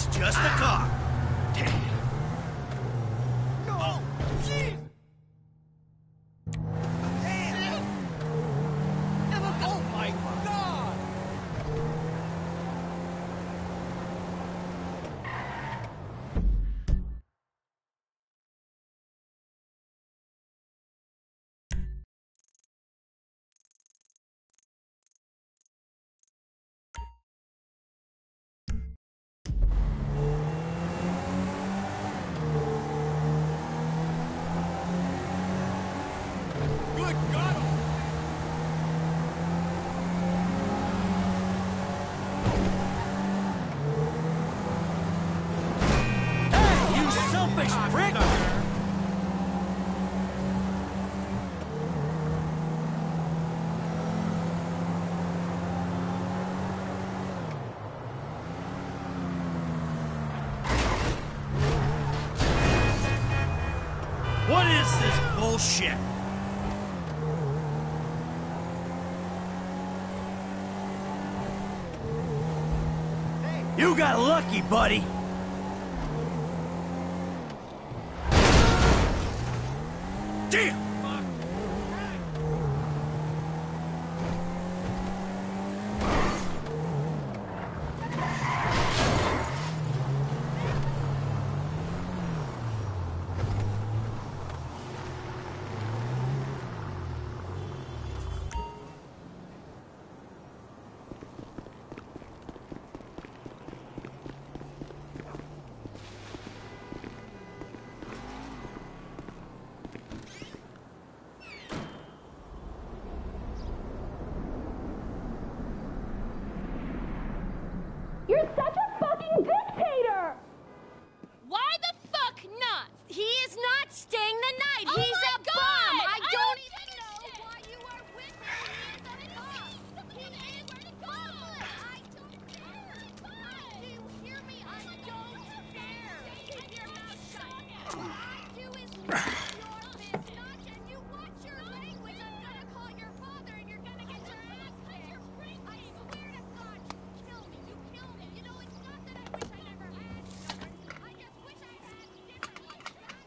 It's just a car. Bullshit? You got lucky, buddy. Damn! You're such a fucking dictator! Why the fuck not? He is not staying the night. Oh He's my a God! bum. I, I don't don't even know why you are with him. He is a bum. He is a bum. I don't care. Do you hear me? I don't care. Keep your mouth shut. What I do is none of your business. And you watch your language. I'm gonna call your father, and you're gonna get your ass kicked. I swear to God, you kill me. You kill me. You know, it's not that I wish I never had children. I just wish I had different like that.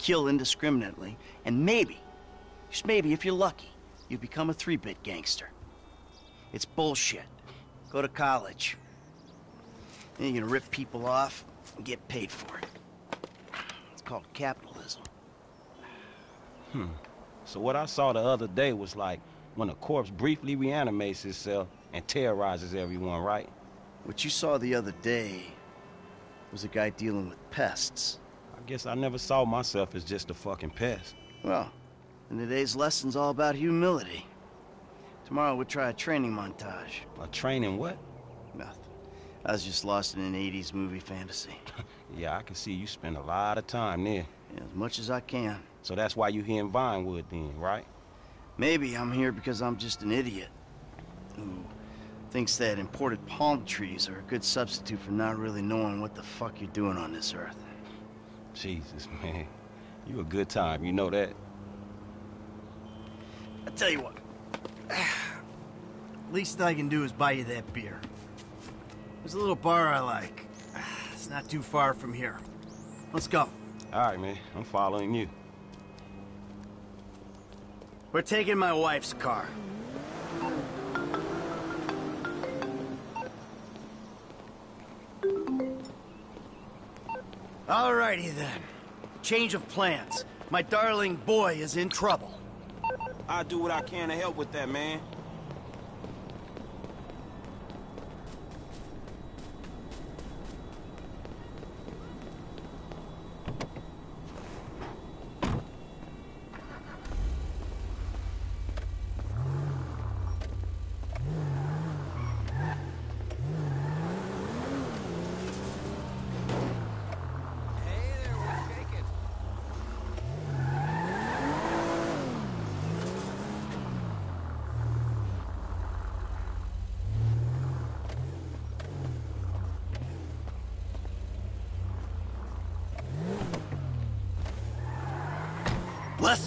kill indiscriminately, and maybe, just maybe if you're lucky, you become a three-bit gangster. It's bullshit. Go to college. Then you're gonna rip people off and get paid for it. It's called capitalism. Hmm. So what I saw the other day was like when a corpse briefly reanimates itself and terrorizes everyone, right? What you saw the other day was a guy dealing with pests. I guess I never saw myself as just a fucking pest. Well, and today's lesson's all about humility. Tomorrow we'll try a training montage. A training what? Nothing. I was just lost in an 80s movie fantasy. Yeah, I can see you spend a lot of time there. Yeah, as much as I can. So that's why you're here in Vinewood then, right? Maybe I'm here because I'm just an idiot who thinks that imported palm trees are a good substitute for not really knowing what the fuck you're doing on this earth. Jesus, man. You a good time, you know that? I tell you what. Least I can do is buy you that beer. There's a little bar I like. It's not too far from here. Let's go. All right, man. I'm following you. We're taking my wife's car. Alrighty then. Change of plans. My darling boy is in trouble. I'll do what I can to help with that, man.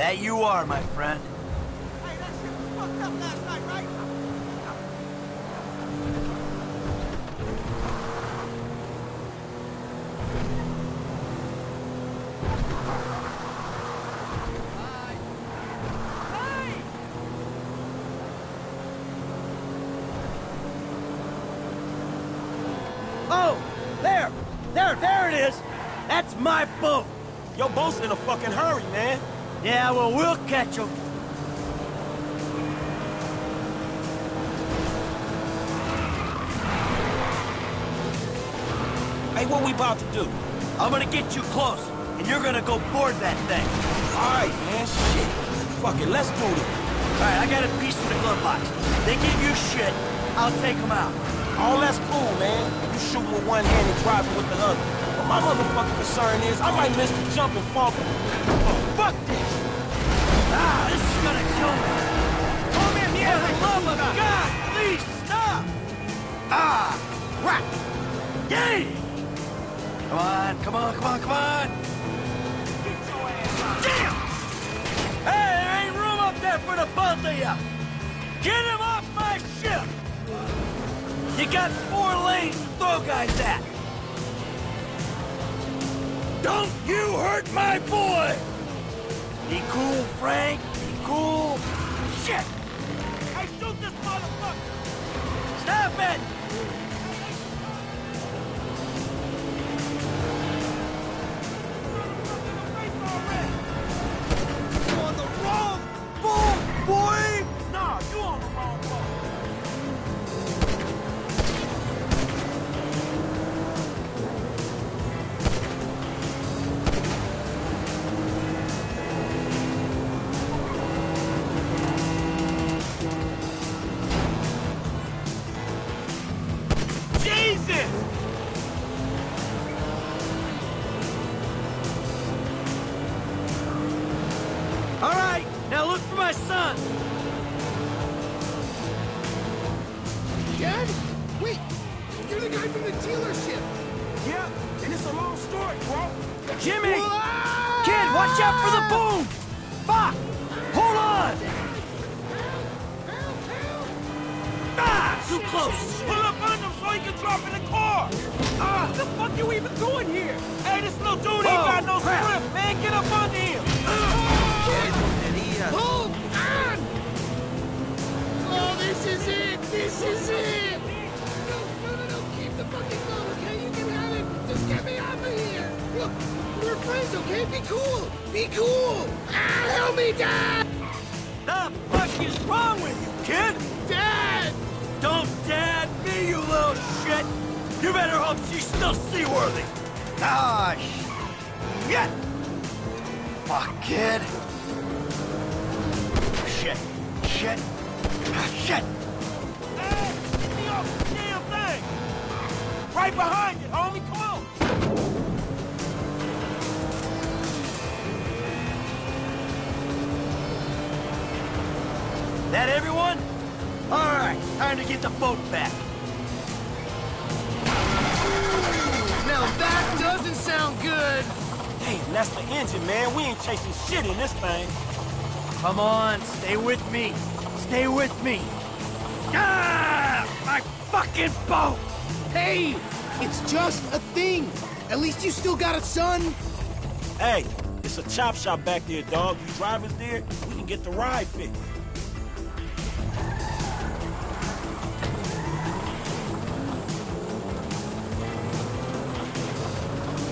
That you are, my friend. Hey, that shit was fucked up last night, right? Hey! Oh, there! There, there it is! That's my boat! Your boat's in a fucking hurry, man. Yeah, well, we'll catch him. Hey, what we about to do? I'm gonna get you close, and you're gonna go board that thing. All right, man, shit. Fuck it, let's do it. All right, I got a piece in the glove box. They give you shit, I'll take them out. All that's cool, man. You shoot with one hand and driving with the other. But my motherfucking concern is I might miss the jump and fall. Oh, fuck this. This is gonna kill me. Come in here, For the love of God, please stop! Ah, right. Yay! Come on, come on, come on, come on! Damn! Hey, there ain't room up there for the both of you! Get him off my ship! You got four lanes to throw guys at! Don't you hurt my boy! Be cool, Frank. Be cool. Shit! I shoot this motherfucker! Stop it! Friends, okay? Be cool! Be cool! Ah, help me, Dad! The fuck is wrong with you, kid? Dad! Don't dad me, you little shit! You better hope she's still seaworthy! Ah, shit! Fuck, kid. Shit. Shit. Ah, shit. Hey, get me off the damn thing. Right behind you, homie. Come on. That everyone? All right, time to get the boat back. Now that doesn't sound good! Damn, that's the engine, man. We ain't chasing shit in this thing. Come on, stay with me. Stay with me. Ah, my fucking boat! Hey! It's just a thing! At least you still got a son! Hey, it's a chop shop back there, dog. You drivers there, we can get the ride fixed.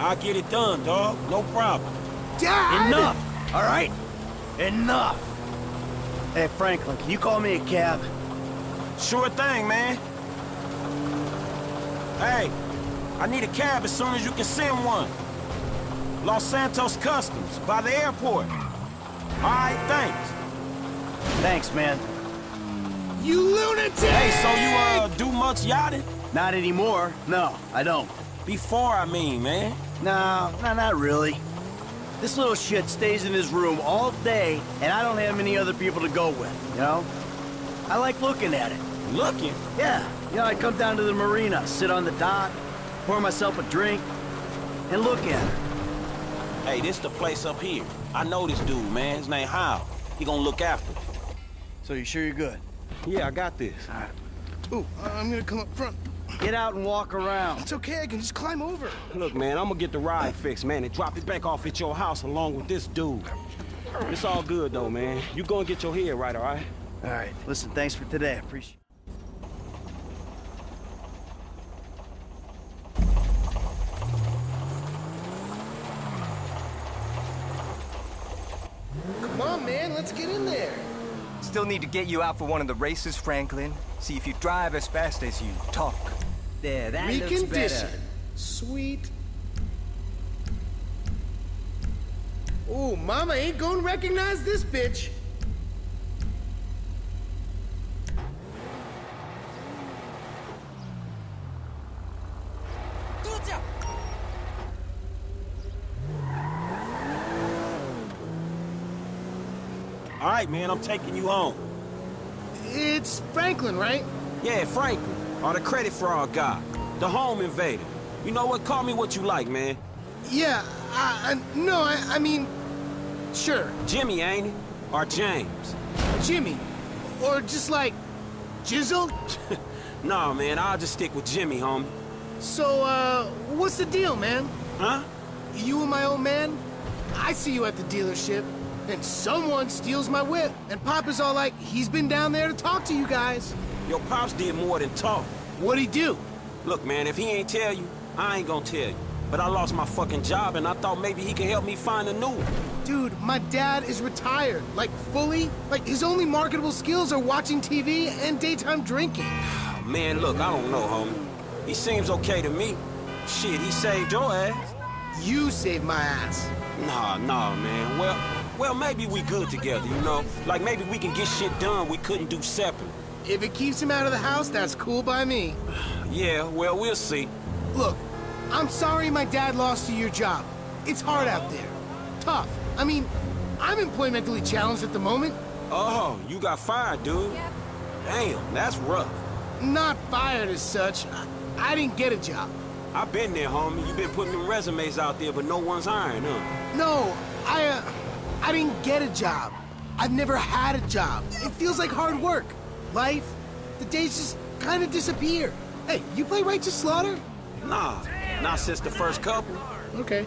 I'll get it done, dog. No problem. Dad! Enough, all right? Enough. Hey, Franklin, can you call me a cab? Sure thing, man. Hey, I need a cab as soon as you can send one. Los Santos Customs, by the airport. All right, thanks. Thanks, man. You lunatic! Hey, so you, uh, do much yachting? Not anymore. No, I don't. Before, I mean, man. No, no, not really. This little shit stays in his room all day, and I don't have any other people to go with, you know? I like looking at it. Looking? Yeah, you know, I come down to the marina, sit on the dock, pour myself a drink, and look at her. Hey, this the place up here. I know this dude, man. His name Hal. He gonna look after. me. So you sure you're good? Yeah, I got this. Ooh, uh, I'm gonna come up front. Get out and walk around. It's okay, I can just climb over. Look, man, I'm gonna get the ride fixed, man, and drop it back off at your house along with this dude. It's all good, though, man. You gonna get your head right, all right? All right, listen, thanks for today. I appreciate Come on, man, let's get in there. Still need to get you out for one of the races, Franklin. See if you drive as fast as you talk. There, that looks Recondition. better. Sweet. Ooh, mama ain't gonna recognize this bitch. All right, man, I'm taking you home. It's Franklin, right? Yeah, Franklin, or the credit for our guy, the home invader. You know what? Call me what you like, man. Yeah, I, I, no, I, I mean, sure, Jimmy, ain't it? Or James? Jimmy. Or just like, Jizzle? Nah, man, I'll just stick with Jimmy, homie. So, uh, what's the deal, man? Huh? you and my old man, I see you at the dealership, and someone steals my whip, and Papa's all like, he's been down there to talk to you guys. Your pops did more than talk. What'd he do? Look, man, if he ain't tell you, I ain't gonna tell you. But I lost my fucking job, and I thought maybe he could help me find a new one. Dude, my dad is retired, like fully. Like his only marketable skills are watching TV and daytime drinking. Man, look, I don't know, homie. He seems okay to me. Shit, he saved your ass. You saved my ass. Nah, nah, man. Well, well, maybe we good together, you know? Like maybe we can get shit done we couldn't do separate. If it keeps him out of the house, that's cool by me. Yeah, well, we'll see. Look, I'm sorry my dad lost you your job. It's hard out there. Tough. I mean, I'm employmentally challenged at the moment. Oh, you got fired, dude. Damn, that's rough. Not fired as such. I, I didn't get a job. I've been there, homie. You've been putting them resumes out there, but no one's hiring, huh? No, I, uh, I didn't get a job. I've never had a job. It feels like hard work. Life, the days just kind of disappear. Hey, you play Righteous Slaughter? Nah, not since the first couple. Okay.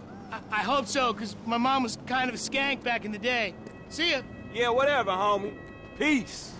I, hope so, because my mom was kind of a skank back in the day. See ya. Yeah, whatever, homie. Peace.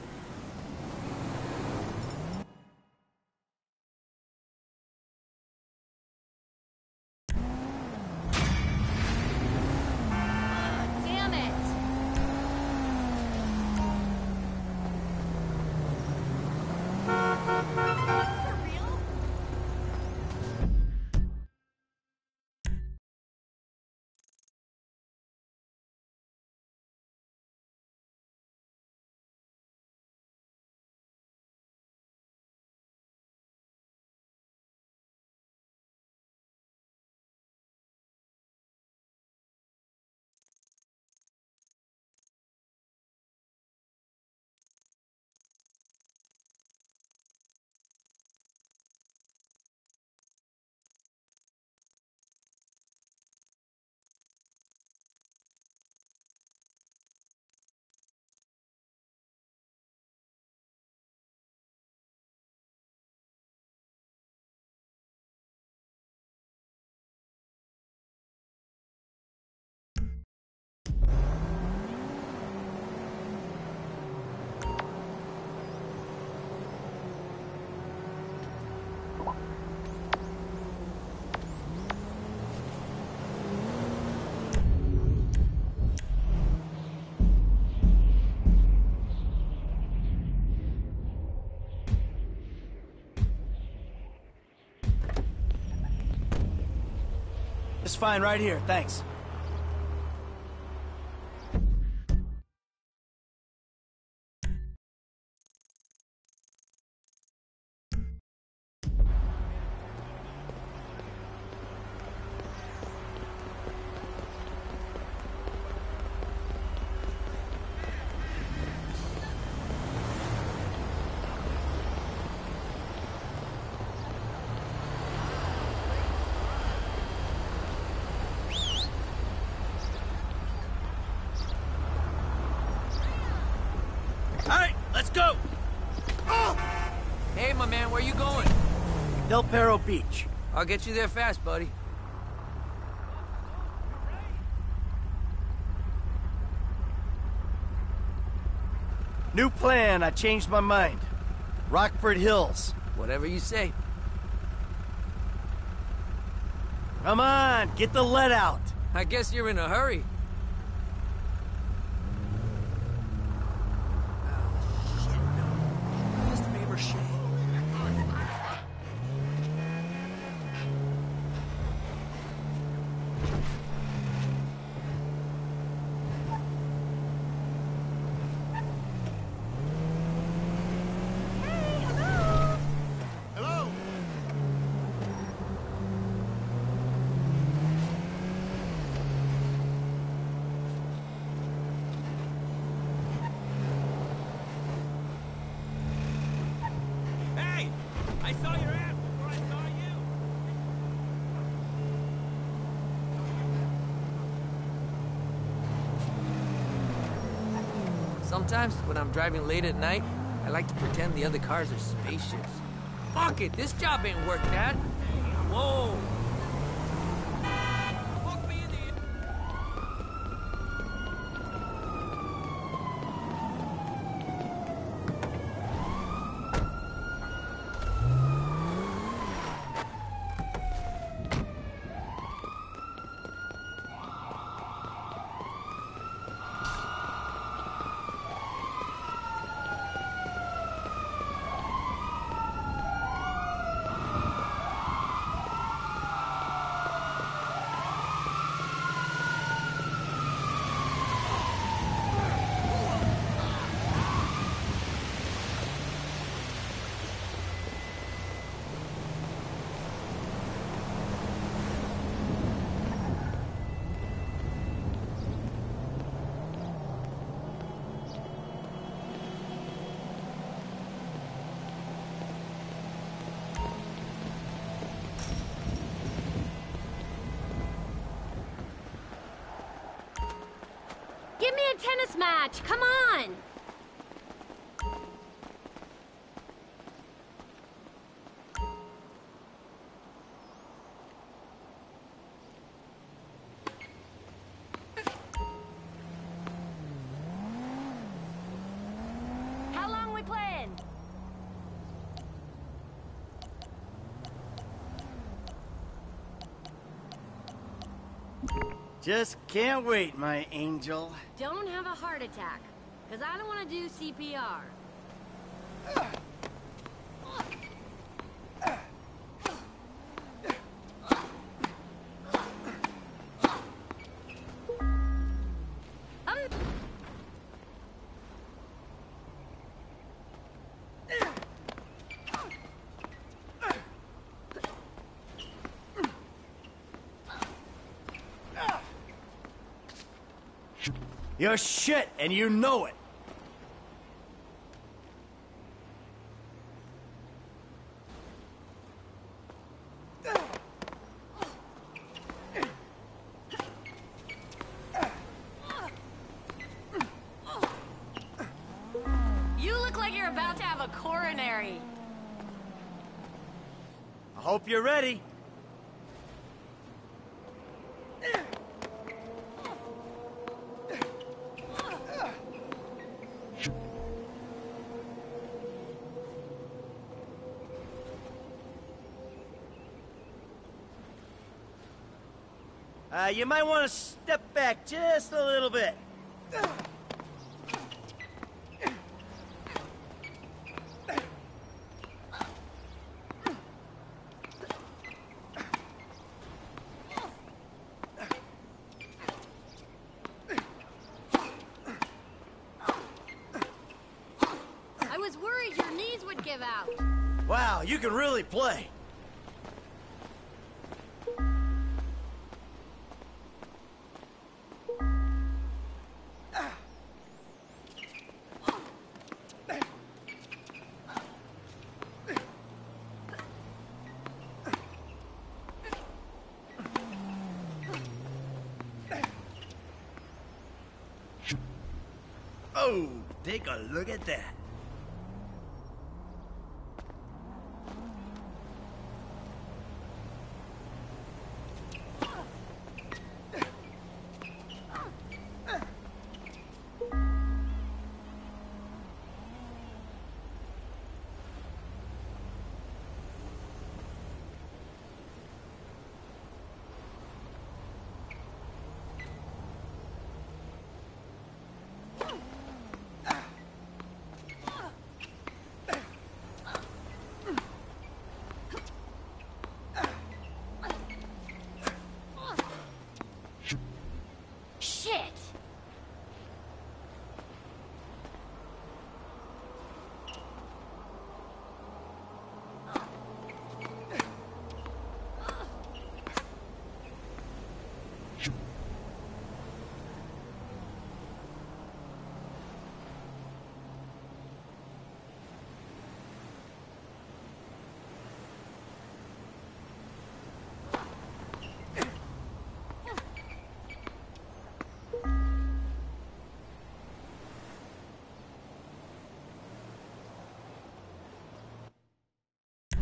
It's fine right here, thanks. All right, let's go. Hey, my man, where you going? Del Beach. I'll get you there fast, buddy. New plan, I changed my mind. Rockford Hills. Whatever you say. Come on, get the lead out. I guess you're in a hurry. Mr. Fabershade. Sometimes, when I'm driving late at night, I like to pretend the other cars are spaceships. Fuck it, this job ain't work, Dad. Whoa. Fuck me in the Give me a tennis match. Come on. How long we playing? Just can't wait, my angel. Don't have a heart attack, because I don't want to do CPR. Um, You're shit, and you know it. You might want to step back just a little bit. At that.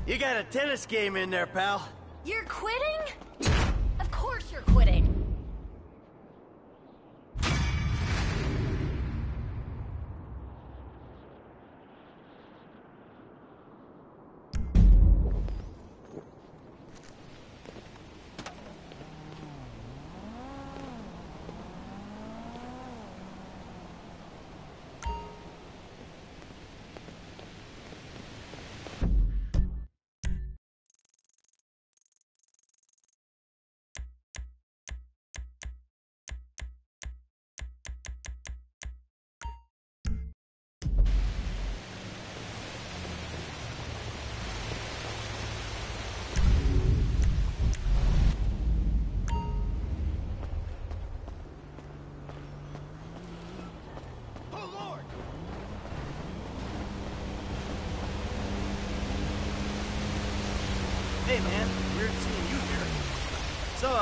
You got a tennis game in there, pal. You're quitting?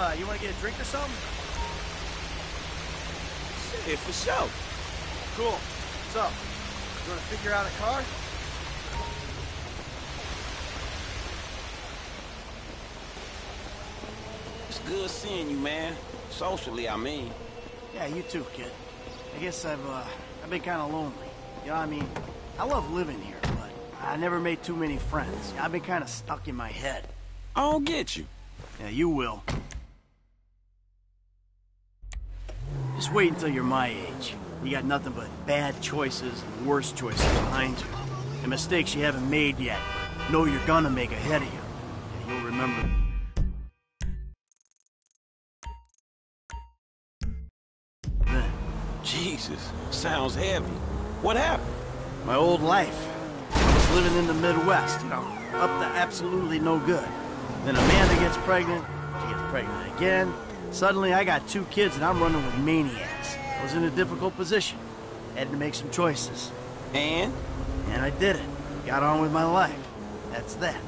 Uh, you want to get a drink or something? Shit, for sure. Cool. So, you want to figure out a car? It's good seeing you, man. Socially, I mean. Yeah, you too, kid. I guess I've, uh, I've been kind of lonely. You know what I mean? I love living here, but I never made too many friends. I've been kind of stuck in my head. I don't get you. Yeah, you will. Just wait until you're my age. You got nothing but bad choices and worse choices behind you. And mistakes you haven't made yet, but know you're gonna make ahead of you. And you'll remember. Then, Jesus, sounds heavy. What happened? my old life. I was living in the Midwest, you know, up to absolutely no good. Then Amanda gets pregnant, she gets pregnant again. Suddenly I got two kids and I'm running with maniacs. I was in a difficult position. Had to make some choices. And? And I did it. Got on with my life. That's that.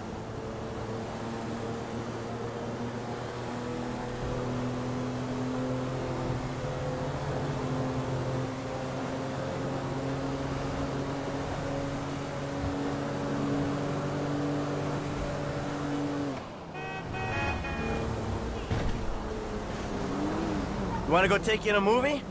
To go take you in a movie?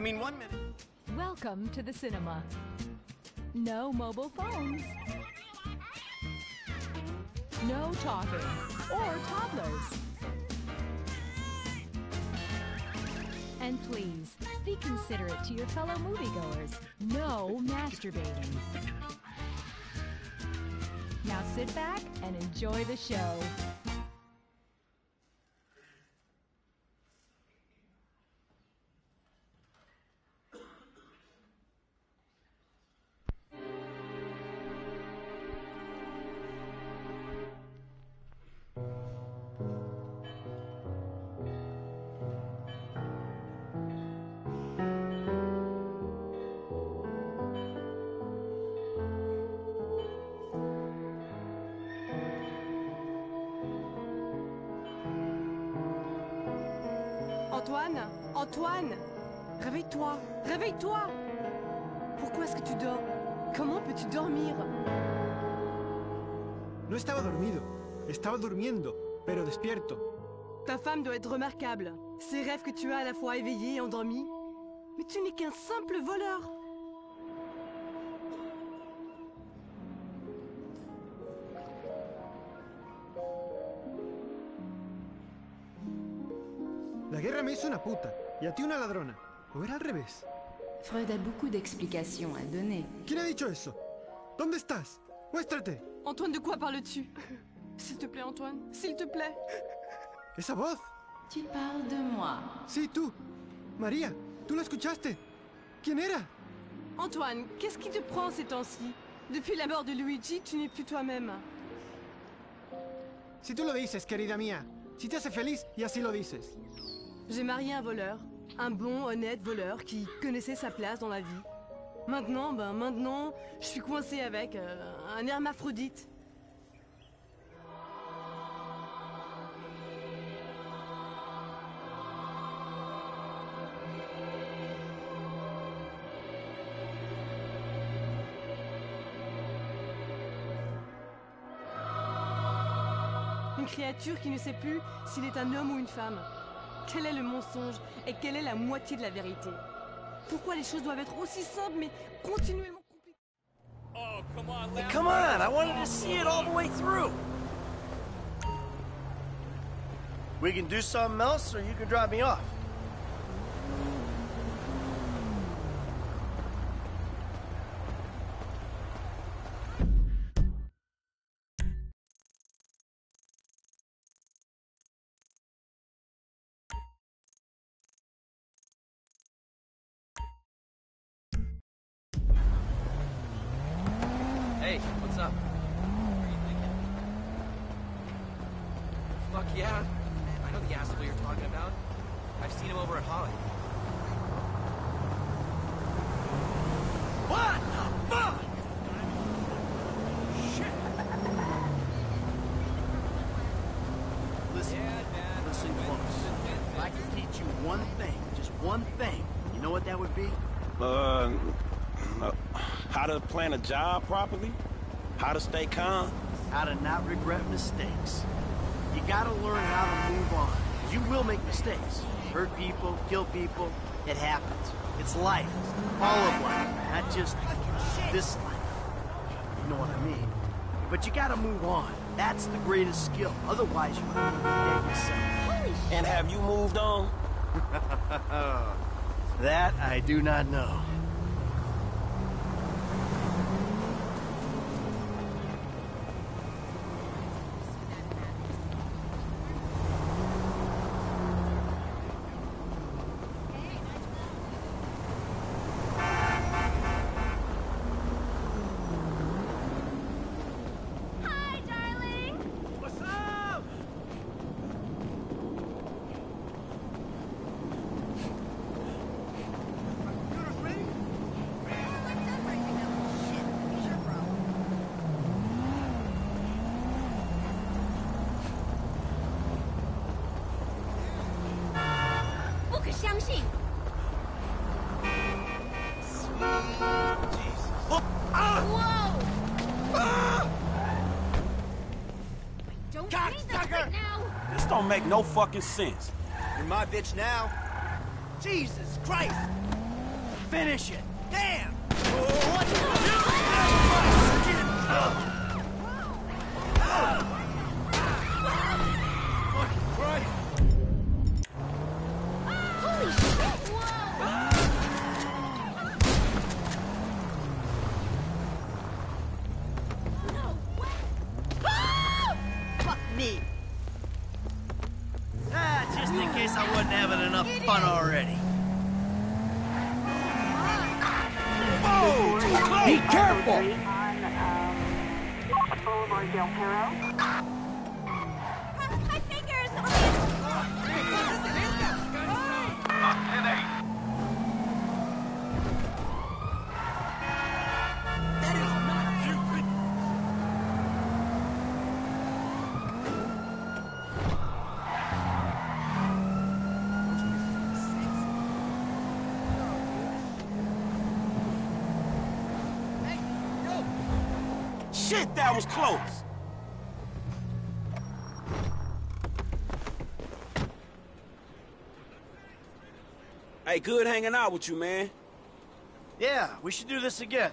I mean, one minute. Welcome to the cinema. No mobile phones. No talking or toddlers. And please, be considerate to your fellow moviegoers. No masturbating. Now sit back and enjoy the show. Réveille-toi Pourquoi est-ce que tu dors? Comment peux-tu dormir? No estaba dormido, estaba durmiendo, pero despierto. Ta femme doit être remarquable. Ces rêves que tu as à la fois éveillé et endormi. Mais tu n'es qu'un simple voleur. La guerra me hizo una puta y a ti una ladrona. ¿O era al revés? Freud a beaucoup d'explications à donner. ¿Quién ha dicho eso? ¿Dónde estás? Muéstrate. Antoine, de quoi parles-tu? S'il te plaît, Antoine, s'il te plaît. Esa voz. Tu parles de moi. Sí, tú. María, tú la escuchaste. ¿Quién era? Antoine, qu'est-ce qui te prend ces temps-ci? Depuis la mort de Luigi, tu n'es plus toi-même. Si tú lo dices, querida mía. Si te hace feliz y así lo dices. J'ai marié un voleur. Un bon, honnête voleur qui connaissait sa place dans la vie. Maintenant, ben maintenant, je suis coincée avec euh, un hermaphrodite. Une créature qui ne sait plus s'il est un homme ou une femme. Quel est le mensonge et quelle est la moitié de la vérité? Pourquoi les choses doivent être aussi simples mais continuellement Hey, come on, I wanted to see it all the way through. We can do something else, or you can drop me off. Plan a job properly? How to stay calm? How to not regret mistakes. You gotta learn how to move on. You will make mistakes. Hurt people, kill people. It happens. It's life. All of life. Not just this life. You know what I mean? But you gotta move on. That's the greatest skill. Otherwise, you're dead yourself. And have you moved on? that I do not know. Hi, darling. What's up? Don't breathe this right now. This don't make no fucking sense. You're my bitch now. Jesus Christ! Finish it! Shit, that was close. Hey, good hanging out with you, man. Yeah, we should do this again.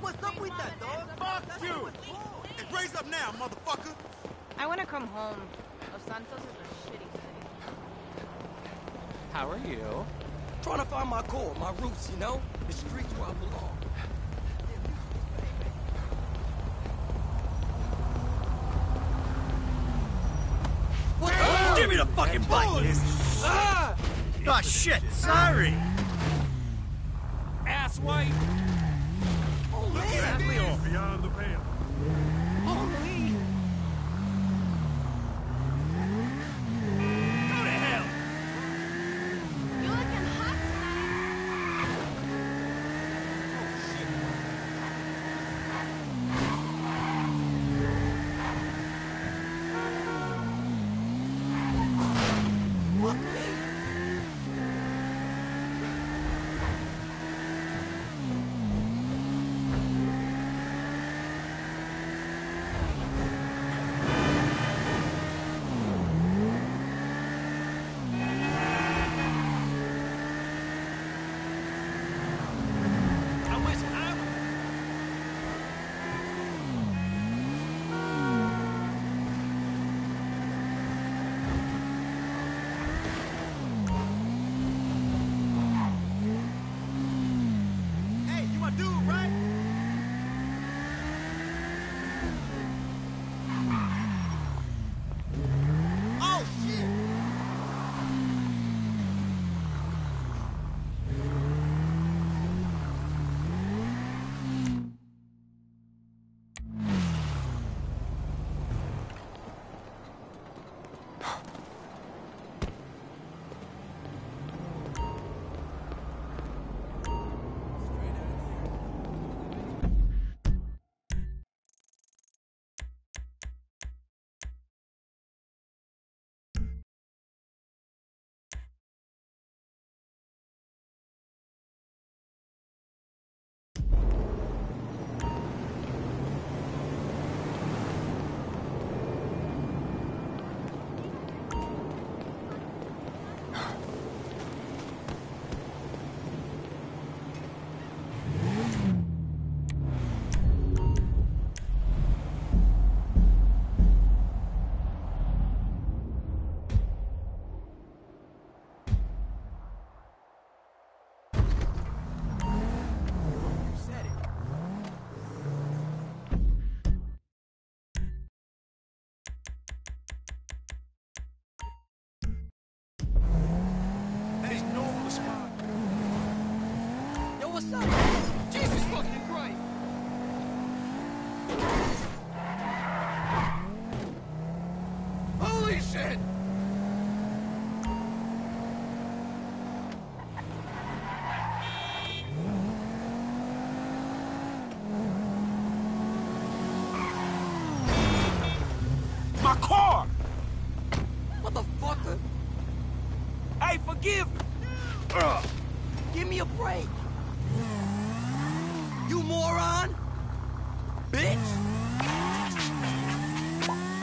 What's up with that, dog? Fuck you! And raise up now, motherfucker! I want to come home. Los Santos is a shitty city. How are you? Trying to find my core, my roots, you know? The streets where I belong. Give me the fucking bike! Ah! Oh shit, sorry! Ass white! Exactly off beyond the pale.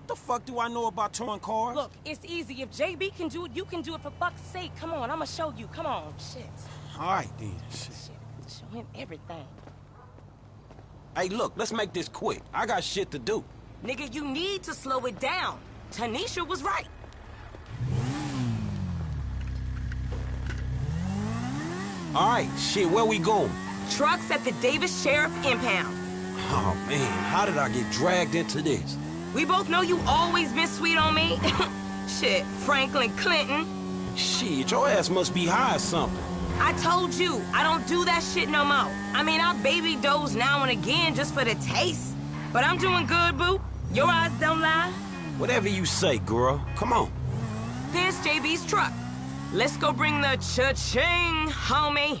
What the fuck do I know about towing cars? Look, it's easy. If JB can do it, you can do it for fuck's sake. Come on, I'ma show you. Come on. Shit. All right, then. Shit. Show him everything. Hey, look, let's make this quick. I got shit to do. Nigga, you need to slow it down. Tanisha was right. All right, shit, where we going? Trucks at the Davis Sheriff Impound. Oh, man, how did I get dragged into this? We both know you always been sweet on me. Shit, Franklin Clinton. Shit, your ass must be high or something. I told you, I don't do that shit no more. I mean, I baby doze now and again just for the taste. But I'm doing good, boo. Your eyes don't lie. Whatever you say, girl. Come on. There's JB's truck. Let's go bring the cha-ching, homie.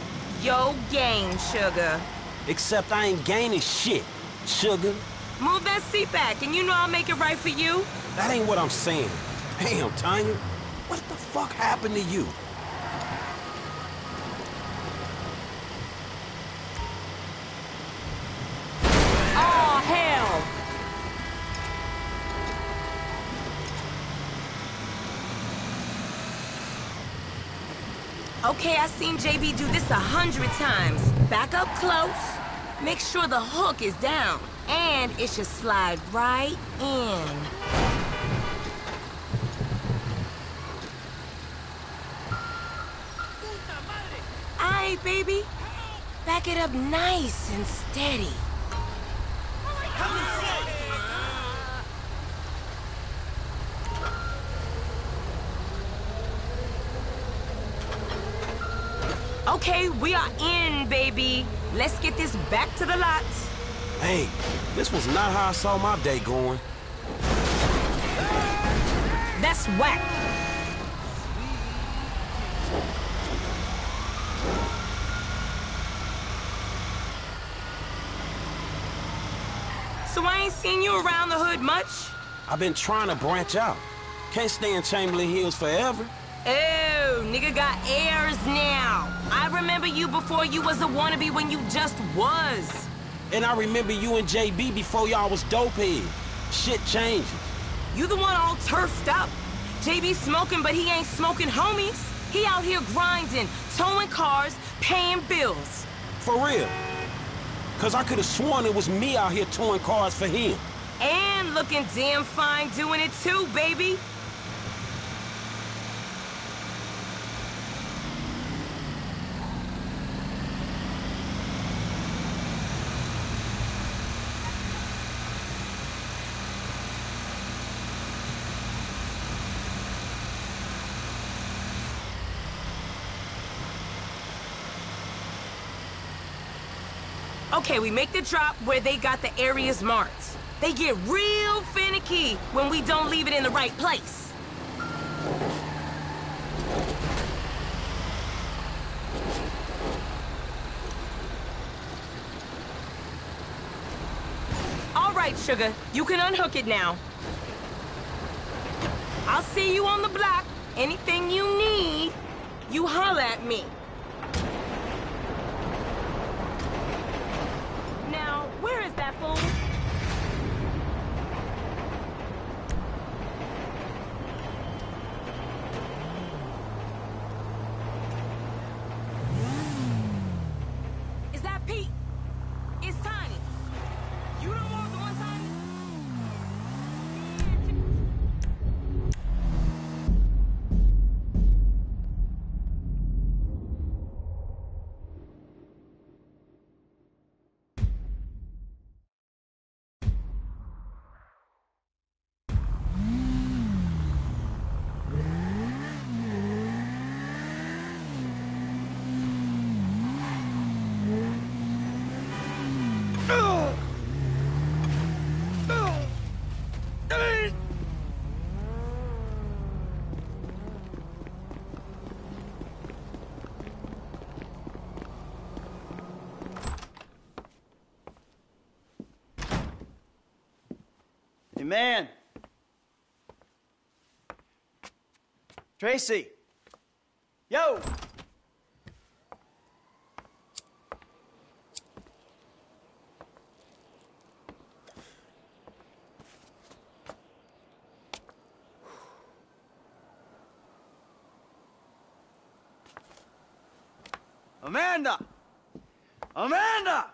yo gain, sugar. Except I ain't gaining shit, sugar. Move that seat back, and you know I'll make it right for you. That ain't what I'm saying. Damn, Tanya. What the fuck happened to you? Oh, hell! Okay, I've seen JB do this a hundred times. Back up close. Make sure the hook is down. And it should slide right in. Baby. Back it up nice and steady. Okay, we are in, baby. Let's get this back to the lot. Hey, this was not how I saw my day going. That's whack. So I ain't seen you around the hood much? I've been trying to branch out. Can't stay in Chamberlain Hills forever. Oh, nigga got airs now. I remember you before you was a wannabe when you just was. And I remember you and JB before y'all was dopehead. Shit changes. You the one all turfed up. JB smoking, but he ain't smoking homies. He out here grinding, towing cars, paying bills. For real. Cause I could have sworn it was me out here towing cars for him. And looking damn fine doing it too, baby. Okay, we make the drop where they got the areas marked. They get real finicky when we don't leave it in the right place. All right, sugar, you can unhook it now. I'll see you on the block. Anything you need, you holler at me. Tracy. Yo. Amanda! Amanda!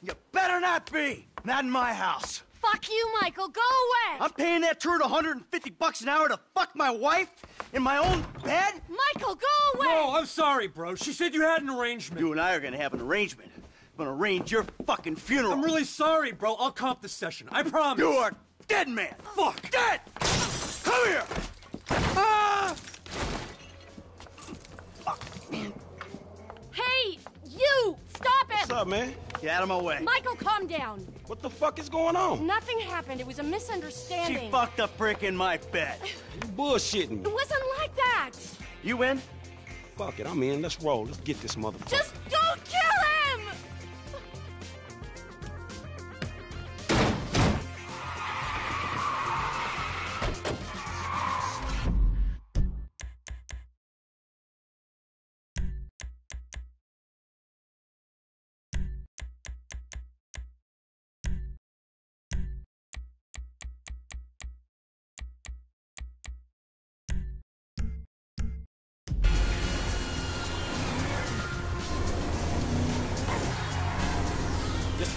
You better not be! Not in my house. Fuck you, Michael. Go away. I'm paying that turd 150 bucks an hour to fuck my wife in my own bed? Michael, go away. No, I'm sorry, bro. She said you had an arrangement. You and I are gonna have an arrangement. I'm gonna arrange your fucking funeral. I'm really sorry, bro. I'll comp the session. I promise. You are dead, man. Fuck. Dead! Come here! Ah! Fuck. Hey, you! Stop it! What's up, man? Get out of my way. Michael, calm down. What the fuck is going on? Nothing happened. It was a misunderstanding. She fucked a brick in my bed. You bullshitting me. It wasn't like that. You in? Fuck it, I'm in. Let's roll. Let's get this motherfucker. Just don't kill him!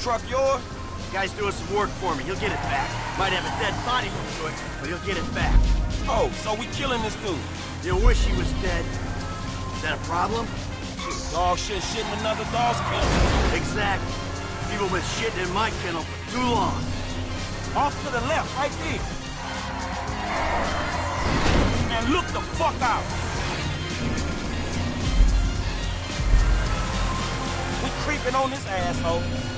Truck yours? Guy's doing some work for me. He'll get it back. Might have a dead body hooked to it, but he'll get it back. Oh, so we killing this dude? You wish he was dead. Is that a problem? Shit, dog shit shit in another dog's kennel. Exactly. People been shitting in my kennel for too long. Off to the left, right there. Man, look the fuck out. We creeping on this asshole.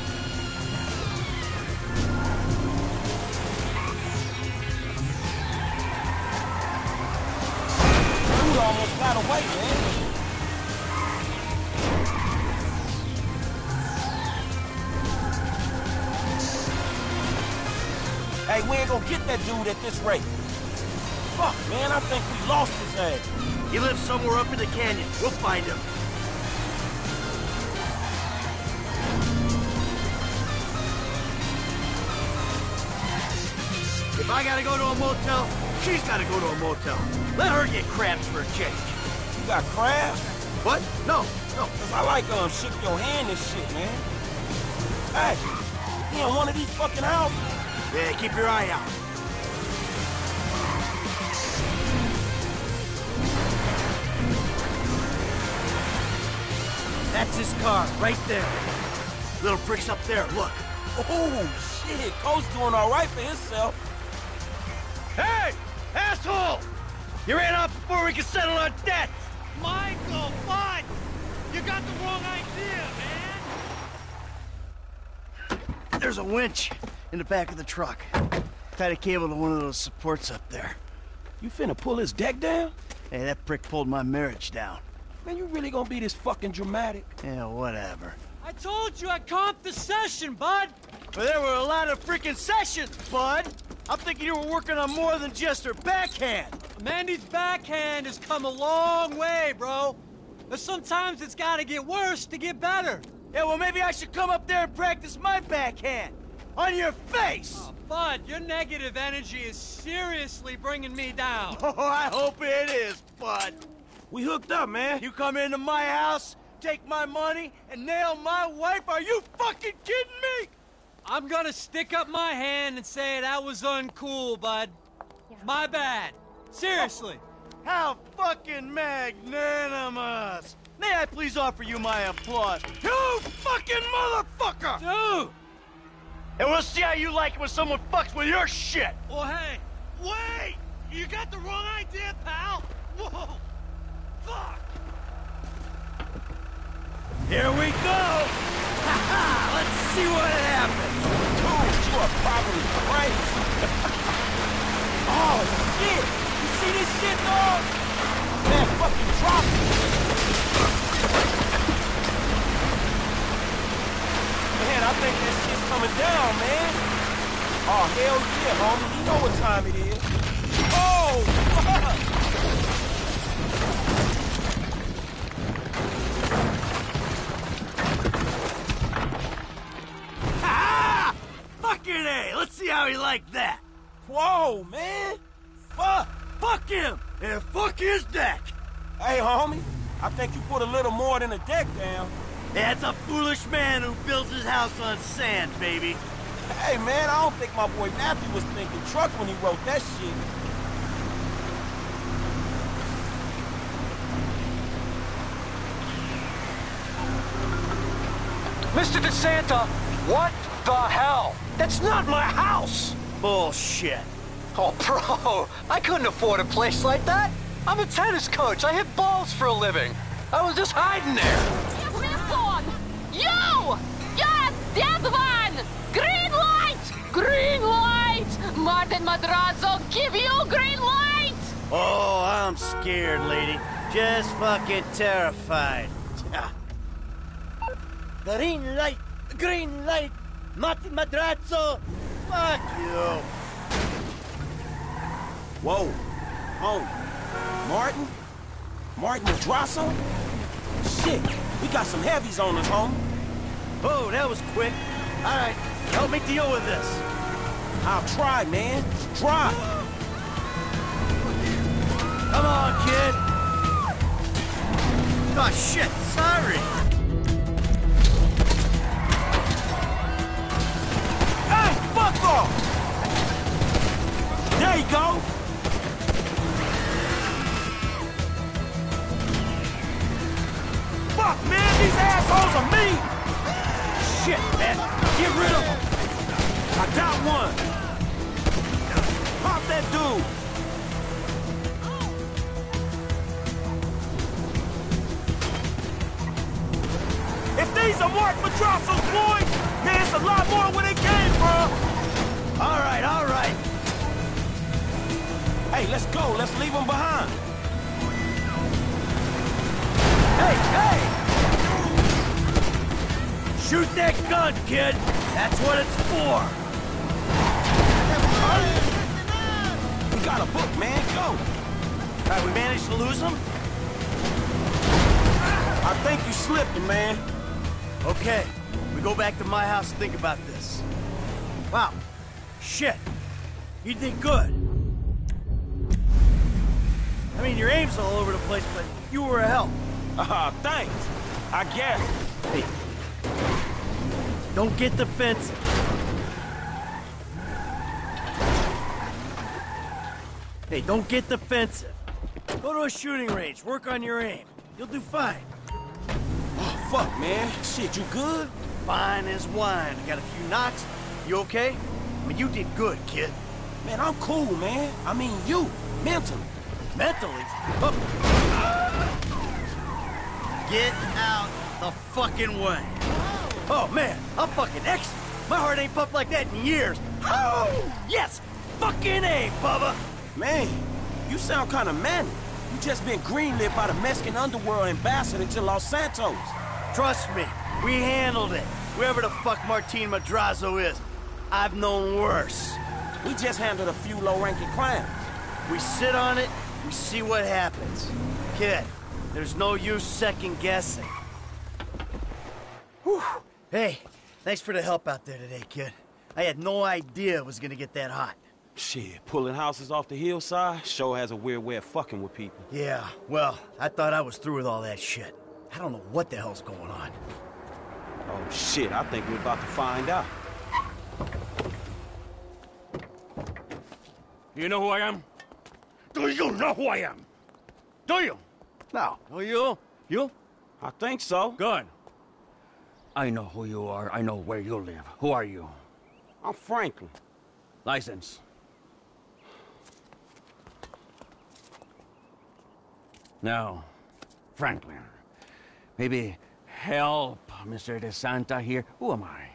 Man. Hey, we ain't gonna get that dude at this rate. Fuck, man, I think we lost his ass. He lives somewhere up in the canyon. We'll find him. If I gotta go to a motel, she's gotta go to a motel. Let her get crabs for a change. You got crabs? What? No, no. Cause I like um shake your hand and shit, man. Hey, he in one of these fucking houses. Yeah, keep your eye out. That's his car, right there. Little prick's up there, look. Oh, shit. Cole's doing all right for himself. Hey! Asshole! You ran off before we could settle our debts! Michael, bud! You got the wrong idea, man! There's a winch in the back of the truck. Tied a cable to one of those supports up there. You finna pull his deck down? Hey, that prick pulled my marriage down. Man, you really gonna be this fucking dramatic? Yeah, whatever. I told you I comped the session, bud! But there were a lot of freaking sessions, bud! I'm thinking you were working on more than just her backhand. Mandy's backhand has come a long way, bro. But sometimes it's gotta get worse to get better. Yeah, well, maybe I should come up there and practice my backhand. On your face! Oh, Bud, your negative energy is seriously bringing me down. Oh, I hope it is, bud. We hooked up, man. You come into my house, take my money, and nail my wife? Are you fucking kidding me? I'm gonna stick up my hand and say that was uncool, bud. My bad. Seriously. How fucking magnanimous! May I please offer you my applause? You fucking motherfucker! Dude! And we'll see how you like it when someone fucks with your shit! Well, hey, wait! You got the wrong idea, pal! Whoa! Fuck! Here we go! Ha ha! Let's see what happens! Dude, you are probably crazy. oh, shit! You see this shit, dog? Man, fucking drop. Man, I think this shit's coming down, man. Oh, hell yeah, homie. You know what time it is. Oh, Ha! Fucking A! Let's see how he liked that! Whoa, man! Fuck! Fuck him! And fuck his deck! Hey, homie. I think you put a little more than a deck down. That's a foolish man who builds his house on sand, baby. Hey, man, I don't think my boy Matthew was thinking truck when he wrote that shit. Mr. DeSanta, what the hell? That's not my house! Bullshit. Oh, bro, I couldn't afford a place like that. I'm a tennis coach. I hit balls for a living. I was just hiding there. This one! You! Yes, that one! Green light! Green light! Martin Madrazo, give you green light! Oh, I'm scared, lady. Just fucking terrified. Green light! Green light! Martin Madrazo! Fuck you! Whoa. Home. Martin? Martin Madrazo? Shit, we got some heavies on us, home. Oh, that was quick. All right, help me deal with this. I'll try, man. Try. Come on, kid. Oh, shit, sorry. Off! There you go. Fuck, man, these assholes are me! Shit, man. Get rid of them. I got one. Pop that dude. If these are Mark Madrazo's boys, man, it's a lot more where they came from. All right, all right. Hey, let's go. Let's leave them behind. Hey, hey! Shoot that gun, kid. That's what it's for. We got a book, man. Go. All right, we managed to lose him? I think you slipped him, man. Okay, we go back to my house and think about this. Wow, shit, you did good. I mean, your aim's all over the place, but you were a help. Ah, thanks. I guess. Hey, don't get defensive. Hey, don't get defensive. Go to a shooting range, work on your aim. You'll do fine. Oh, fuck, man. Shit, you good? Fine as wine. Got a few knocks. You okay? I mean, you did good, kid. Man, I'm cool, man. I mean, you. Mentally. Mentally? Get out the fucking way. Oh, man, I'm fucking excellent. My heart ain't pumped like that in years. Oh, yes! Fucking A, Bubba! Man, you sound kind of manic. You just been greenlit by the Mexican underworld ambassador to Los Santos. Trust me, we handled it. Whoever the fuck Martin Madrazo is, I've known worse. We just handled a few low-ranking crimes. We sit on it, we see what happens. Kid, there's no use second-guessing. Whew. Hey, thanks for the help out there today, kid. I had no idea it was gonna get that hot. Shit, pulling houses off the hillside sure has a weird way of fucking with people. Yeah, well, I thought I was through with all that shit. I don't know what the hell's going on. Oh, shit, I think we're about to find out. You know who I am? Do you know who I am? Do you? No. Oh, you? You? I think so. Good. I know who you are. I know where you live. Who are you? I'm Franklin. License. Now, Franklin, maybe help Mr. DeSanta here. Who am I?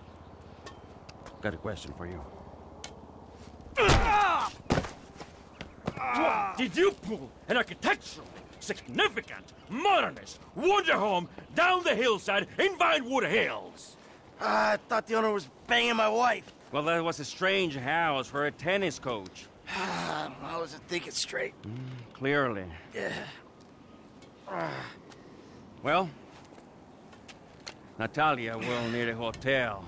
got a question for you. Did you pull an architectural, significant, modernist wonder home down the hillside in Vinewood Hills? I thought the owner was banging my wife. Well, that was a strange house for a tennis coach. I wasn't thinking straight. Mm, clearly. Yeah. Well, Natalia will need a hotel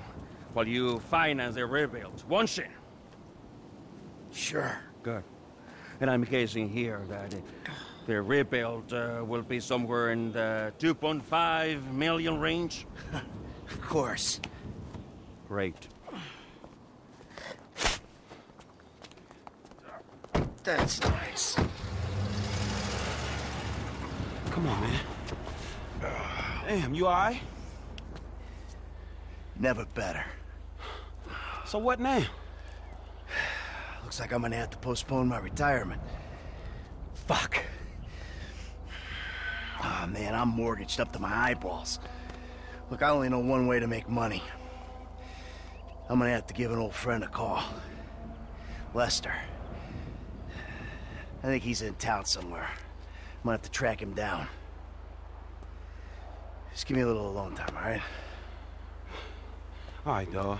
while you finance the rebuild, won't she? Sure. Good. And I'm guessing here that the rebuild uh, will be somewhere in the 2.5 million range? of course. Great. That's nice. Come on, man. Damn, you all right? Never better. So what now? Looks like I'm gonna have to postpone my retirement. Fuck. Oh man, I'm mortgaged up to my eyeballs. Look, I only know one way to make money. I'm gonna have to give an old friend a call. Lester. I think he's in town somewhere. I'm gonna have to track him down. Just give me a little alone time, alright? All right, dog.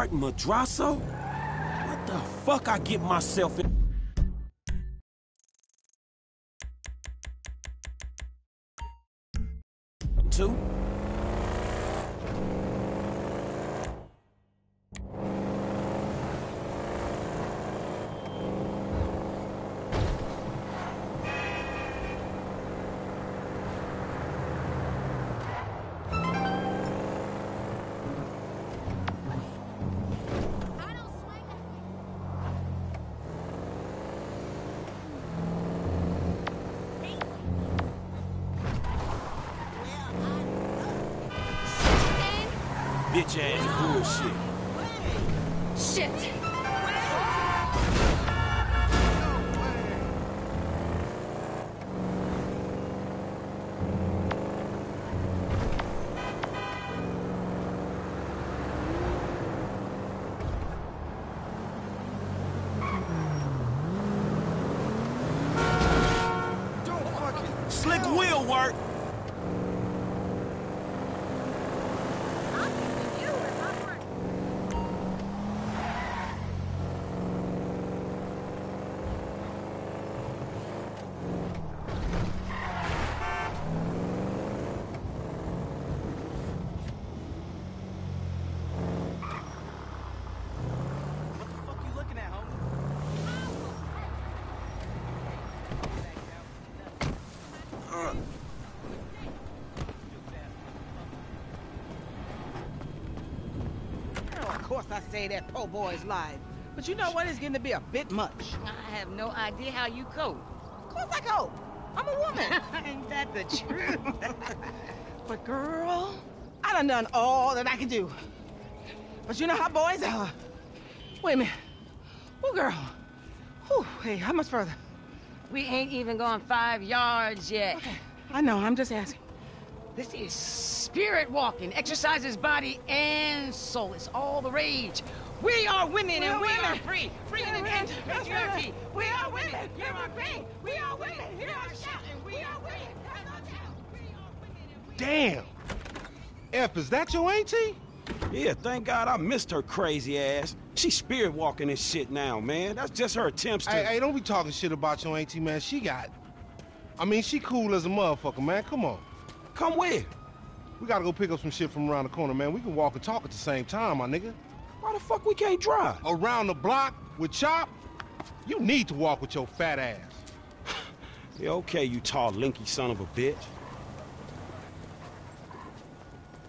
Martin Madrazo? What the fuck I get myself in? I say that po' boy's life. But you know what? It's getting to be a bit much. I have no idea how you cope. Of course I cope. I'm a woman. Ain't that the truth? but girl, I done done all that I can do. But you know how boys are. Wait a minute. Oh, girl. Whew, hey, how much further? We ain't even gone five yards yet. Okay. I know, I'm just asking. This is spirit walking. Exercises body and soul. It's all the rage. We are women We and are we women. are free. Free in the Women. end of That's patriarchy. We are women. You are free. We are women. Hear our shout. And we are women. Damn. F, is that your auntie? Yeah, thank God I missed her crazy ass. She's spirit walking and shit now, man. That's just her attempts to. Hey, hey, don't be talking shit about your auntie, man. She got. I mean, she cool as a motherfucker, man. Come on. Come where? We gotta go pick up some shit from around the corner, man. We can walk and talk at the same time, my nigga. Why the fuck we can't drive? Around the block with Chop? You need to walk with your fat ass. Yeah, okay, you tall, linky son of a bitch.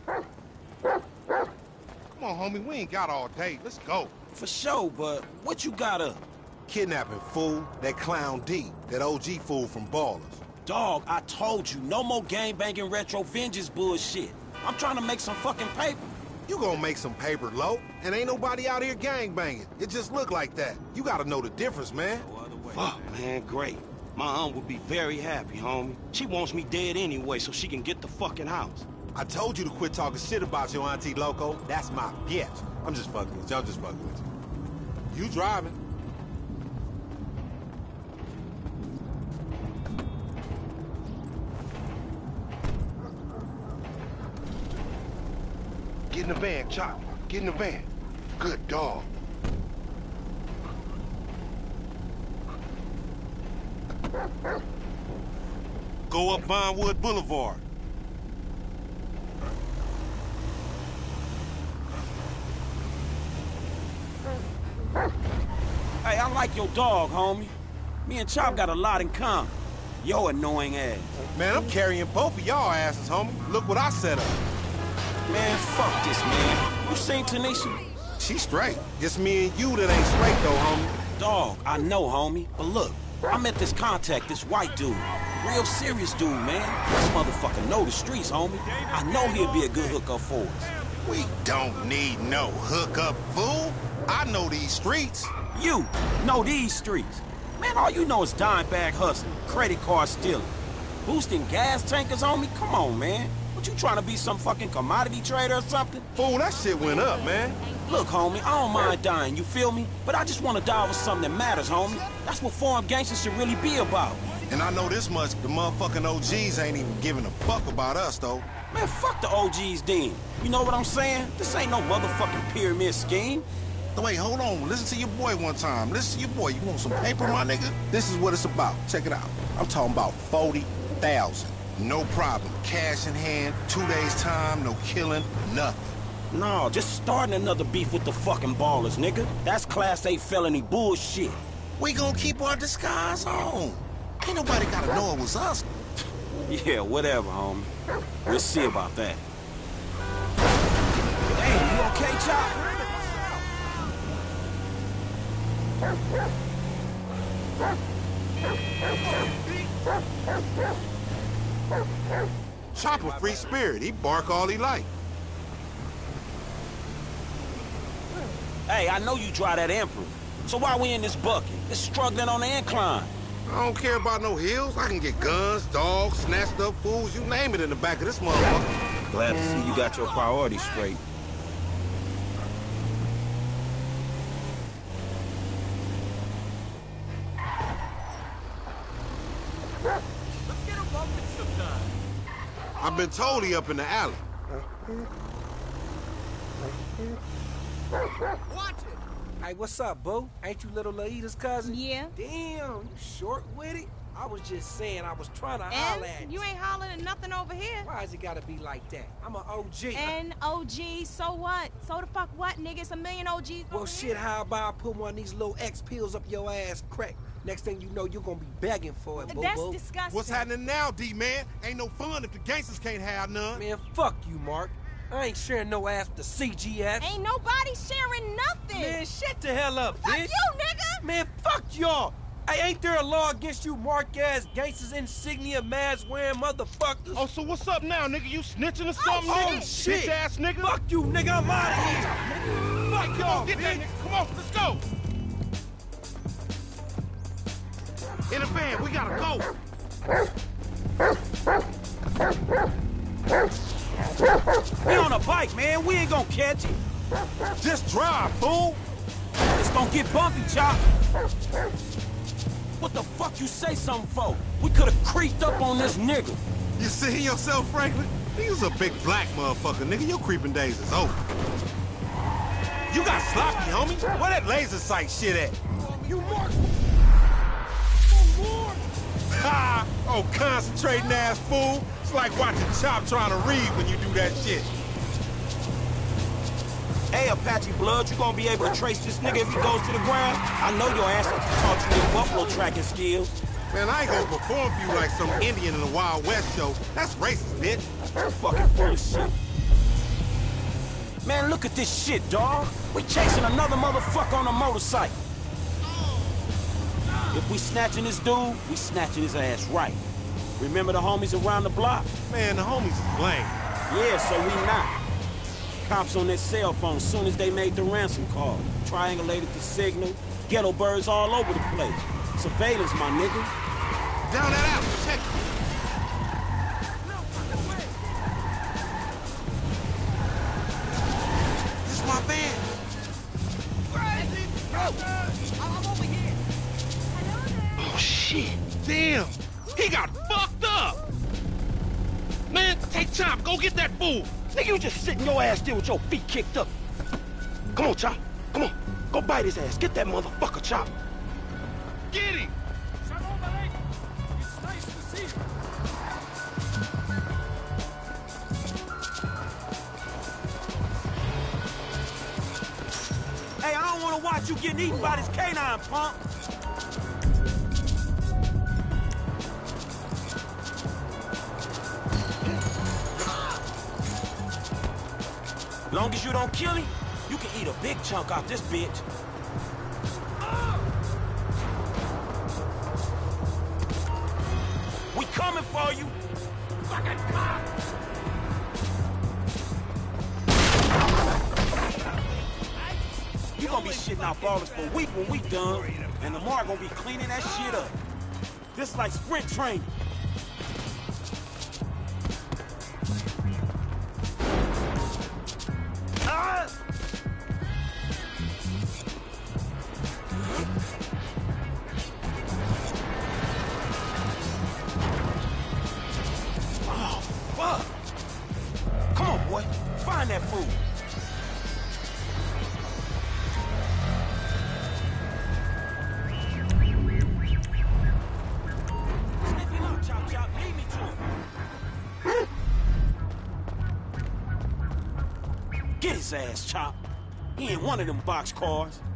Come on, homie. We ain't got all day. Let's go. For sure, but what you got up? Kidnapping, fool. That clown D. That OG fool from Ballas. Dog, I told you, no more gang banging retro vengeance bullshit. I'm trying to make some fucking paper. You gonna make some paper, low, and ain't nobody out here gang banging. It just look like that. You gotta know the difference, man. Fuck, man, great. My aunt would be very happy, homie. She wants me dead anyway so she can get the fucking house. I told you to quit talking shit about your auntie Loco. That's my bitch. I'm just fucking with you. I'm just fucking with you. You driving. Get in the van, Chop. Get in the van. Good dog. Go up Vinewood Boulevard. Hey, I like your dog, homie. Me and Chop got a lot in common. Yo annoying ass. Man, I'm carrying both of y'all asses, homie. Look what I set up. Man, fuck this, man. You seen Tanisha? She straight. Just me and you that ain't straight, though, homie. Dog, I know, homie. But look, I met this contact, this white dude. Real serious dude, man. This motherfucker know the streets, homie. I know he'll be a good hookup for us. We don't need no hookup, fool. I know these streets. You know these streets. Man, all you know is dime bag hustling, credit card stealing, boosting gas tankers on me. Come on, man. What you trying to be some fucking commodity trader or something? Fool, that shit went up, man. Look, homie, I don't mind dying, you feel me? But I just want to die with something that matters, homie. That's what foreign gangsters should really be about. And I know this much, the motherfucking OGs ain't even giving a fuck about us, though. Man, fuck the OGs then. You know what I'm saying? This ain't no motherfucking pyramid scheme. Wait, hold on. Listen to your boy one time. Listen to your boy. You want some paper, my nigga? This is what it's about. Check it out. I'm talking about 40,000. No problem. Cash in hand, two days time, no killing, nothing. No, just starting another beef with the fucking Ballas, nigga. That's class A felony bullshit. We gonna keep our disguise on. Ain't nobody gotta know it was us. Yeah, whatever, homie. We'll see about that. Damn, you okay, Chop? Chopper free spirit. He bark all he like. Hey, I know you drive that Emperor. So why we in this bucket? It's struggling on the incline. I don't care about no hills. I can get guns, dogs, snatched up fools, you name it in the back of this motherfucker. Glad to see you got your priorities straight. Let's get a bumping sometime. I've been told he up in the alley. Watch it! Hey, what's up, boo? Ain't you little Laida's cousin? Yeah. Damn, you short with it? I was just saying I was trying to holler at you. you ain't hollering at nothing over here. Why has it gotta be like that? I'm an OG. And OG, so what? So the fuck what, nigga? It's a million OGs Well, over shit, here. how about I put one of these little X pills up your ass crack? Next thing you know, you're gonna be begging for it, boo That's boo. disgusting. What's happening now, D-man? Ain't no fun if the gangsters can't have none. Man, fuck you, Mark. I ain't sharing no ass to CGF. Ain't nobody sharing nothing. Man, shut the hell up, Fuck bitch. you, nigga. Man, fuck y'all. Hey, ain't there a law against you mark-ass gangsters, insignia, mask-wearing motherfuckers? Oh, so what's up now, nigga? You snitching or Oh, something, nigga? shit. Bitch-ass nigga. Fuck you, nigga. I'm out of here. Nigga. Fuck y'all, on, get that nigga. Come on, let's go. In the van, we gotta go. We on a bike, man. We ain't gonna catch it. Just drive, fool. It's gonna get bumpy, Chop. What the fuck you say something for? We could've creeped up on this nigga. You see yourself, Franklin? You's a big black motherfucker, nigga. Your creeping days is over. You got sloppy, homie. Where that laser sight shit at? You mark. Ha! Oh, concentrating ass fool. It's like watching Chop trying to read when you do that shit. Hey, Apache Blood, you gonna be able to trace this nigga if he goes to the ground? I know your ass taught you your buffalo tracking skills. Man, I ain't gonna perform for you like some Indian in a Wild West show. That's racist, bitch. You're Fucking full of shit. Man, look at this shit, dog. We chasing another motherfucker on a motorcycle. If we snatching this dude, we snatching his ass right. Remember the homies around the block? Man, the homies is lame. Yeah, so we not. Cops on their cell phone soon as they made the ransom call. Triangulated the signal. Ghetto birds all over the place. Surveillance, my nigga. Down that alley, check it. This is my van. I'm over here. Oh, shit. Damn. He got fucked up. Man, take Chop. Go get that fool. Nigga, you just sitting your ass there with your feet kicked up. Come on, Chop. Come on. Go bite his ass. Get that motherfucker, Chop. Get him. It's nice to see you. Hey, I don't want to watch you getting eaten by this canine, punk. Long as you don't kill him, you can eat a big chunk off this bitch. We coming for you. Fucking cop. You gonna be shitting out Ballas for a week when we done, and Lamar gonna be cleaning that shit up. This like sprint training. Ain't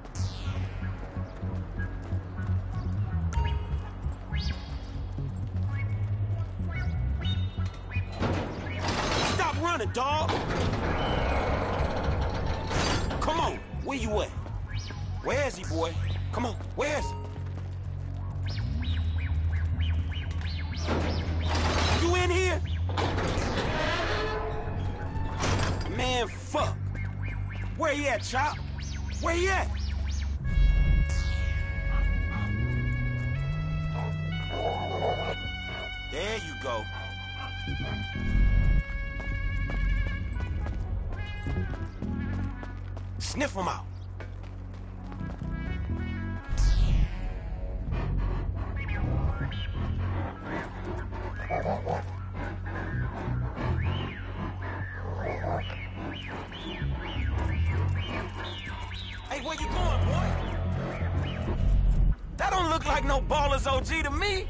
like no baller's OG to me.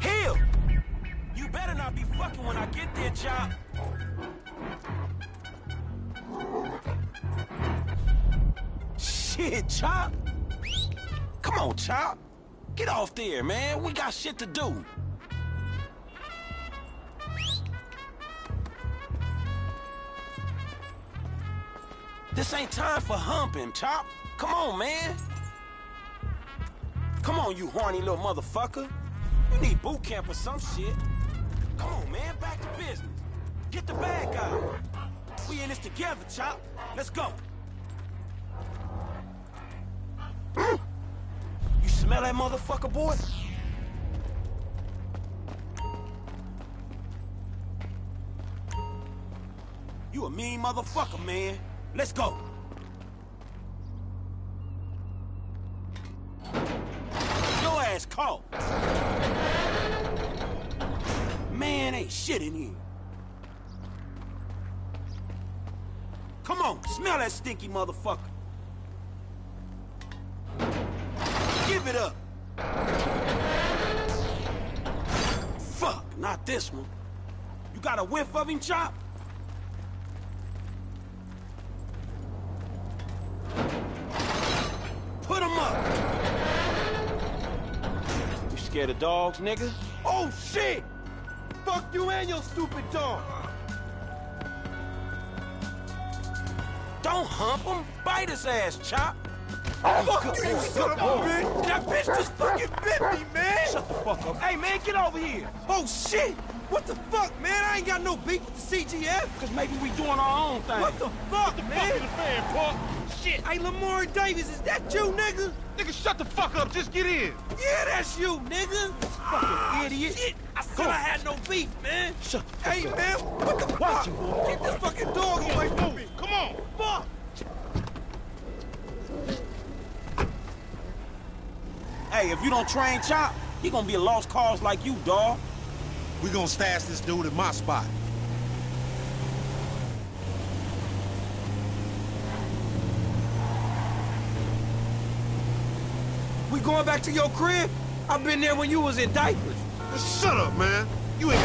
Hell, you better not be fucking when I get there, Chop. Shit, Chop. Come on, Chop. Get off there, man. We got shit to do. This ain't time for humping, Chop. Come on, man. On, you horny little motherfucker. You need boot camp or some shit. Come on, man. Back to business. Get the bag out. We in this together, Chop. Let's go. You smell that motherfucker, boy? You a mean motherfucker, man. Let's go. Your ass caught. Man, ain't shit in here. Come on, smell that stinky motherfucker. Give it up. Fuck, not this one. You got a whiff of him, Chop? Put him up. You scared of dogs, nigga? Oh, shit! Fuck you and your stupid dog! Don't hump him. Bite his ass, Chop. Oh, fuck you, you son of a bitch! That bitch just fucking bit me, man! Shut the fuck up. Hey, man, get over here! Oh, shit! What the fuck, man? I ain't got no beef with the CGF! Because maybe we doing our own thing. What the fuck, man? Fuck the fan, Pop. Shit! Hey, Lamar Davis, is that you, nigga? Nigga, shut the fuck up. Just get in. Yeah, that's you, nigga! Fucking idiot! Shit! I said I had no beef, man! Shut the Hey, up. man, what the Watch fuck? you, boy. Get this fucking dog away from me! Come on. Fuck! Hey, if you don't train Chop, he gonna be a lost cause like you, dawg. We gonna stash this dude at my spot. We going back to your crib? I've been there when you was in diapers. Just shut up, man. You ain't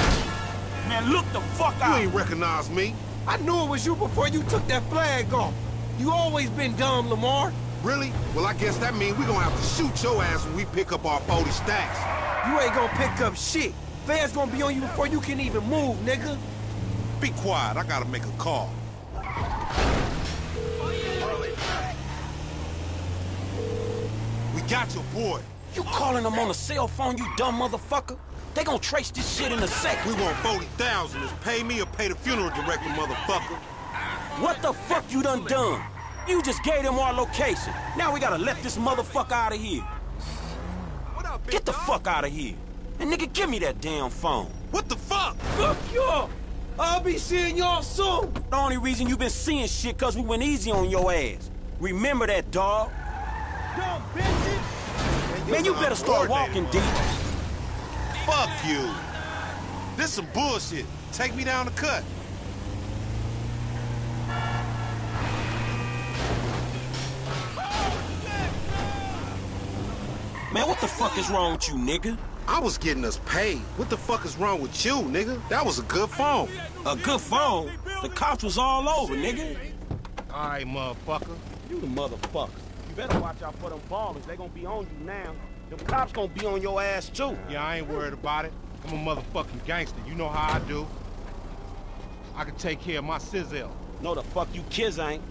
Man, look the fuck out. you ain't recognize me. I knew it was you before you took that flag off. You always been dumb, Lamar. Really? Well, I guess that means we gonna have to shoot your ass when we pick up our 40 stacks. You ain't gonna pick up shit. Fans gonna be on you before you can even move, nigga. Be quiet. I gotta make a call. We got your boy. You calling him on a cell phone, you dumb motherfucker? They gonna trace this shit in a second. We want 40,000. Is pay me or pay the funeral director, motherfucker. What the fuck you done done? You just gave them our location. Now we gotta let this motherfucker out of here. Get the fuck out of here. And nigga, give me that damn phone. What the fuck? Fuck you! I'll be seeing y'all soon. The only reason you been seeing shit cause we went easy on your ass. Remember that, dog. Dumb bitches. Man, you better start walking, D. Fuck you. This some bullshit. Take me down the cut. Man, what the fuck is wrong with you, nigga? I was getting us paid. What the fuck is wrong with you, nigga? That was a good phone. A good phone? The cops was all over, nigga. All right, motherfucker. You the motherfucker. You better watch out for them Ballas. They gonna be on you now. Them cops gonna be on your ass, too. Yeah, I ain't worried about it. I'm a motherfucking gangster. You know how I do. I can take care of my sizzle. No, the fuck you kids ain't.